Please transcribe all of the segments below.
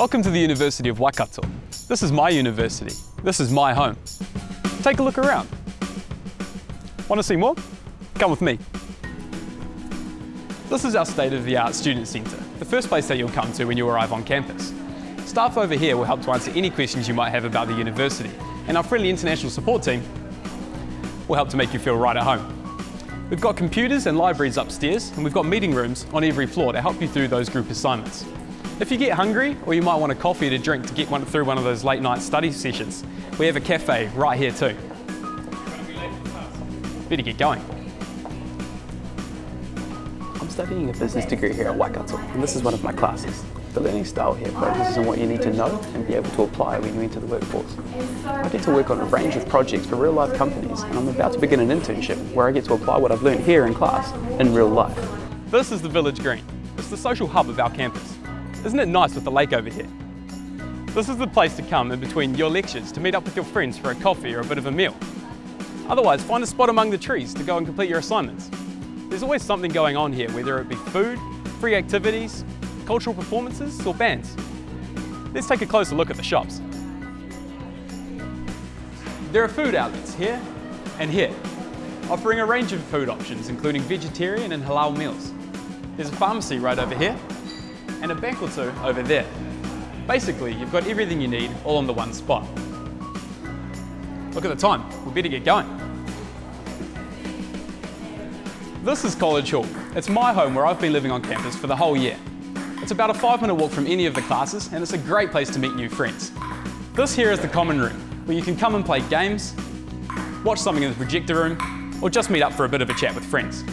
Welcome to the University of Waikato. This is my university. This is my home. Take a look around. Want to see more? Come with me. This is our state-of-the-art student centre, the first place that you'll come to when you arrive on campus. Staff over here will help to answer any questions you might have about the university, and our friendly international support team will help to make you feel right at home. We've got computers and libraries upstairs, and we've got meeting rooms on every floor to help you through those group assignments. If you get hungry, or you might want a coffee to drink to get one through one of those late night study sessions, we have a cafe right here too. Better get going. I'm studying a business degree here at Waikato, and this is one of my classes. The learning style here focuses on what you need to know and be able to apply when you enter the workforce. I get to work on a range of projects for real life companies, and I'm about to begin an internship where I get to apply what I've learned here in class in real life. This is the Village Green. It's the social hub of our campus. Isn't it nice with the lake over here? This is the place to come in between your lectures to meet up with your friends for a coffee or a bit of a meal. Otherwise, find a spot among the trees to go and complete your assignments. There's always something going on here, whether it be food, free activities, cultural performances or bands. Let's take a closer look at the shops. There are food outlets here and here, offering a range of food options including vegetarian and halal meals. There's a pharmacy right over here and a bank or two over there. Basically, you've got everything you need all on the one spot. Look at the time, we better get going. This is College Hall. It's my home where I've been living on campus for the whole year. It's about a five minute walk from any of the classes and it's a great place to meet new friends. This here is the common room, where you can come and play games, watch something in the projector room, or just meet up for a bit of a chat with friends.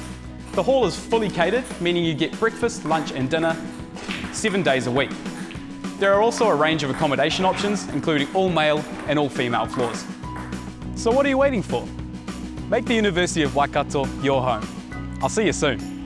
The hall is fully catered, meaning you get breakfast, lunch and dinner seven days a week. There are also a range of accommodation options, including all male and all female floors. So what are you waiting for? Make the University of Waikato your home. I'll see you soon.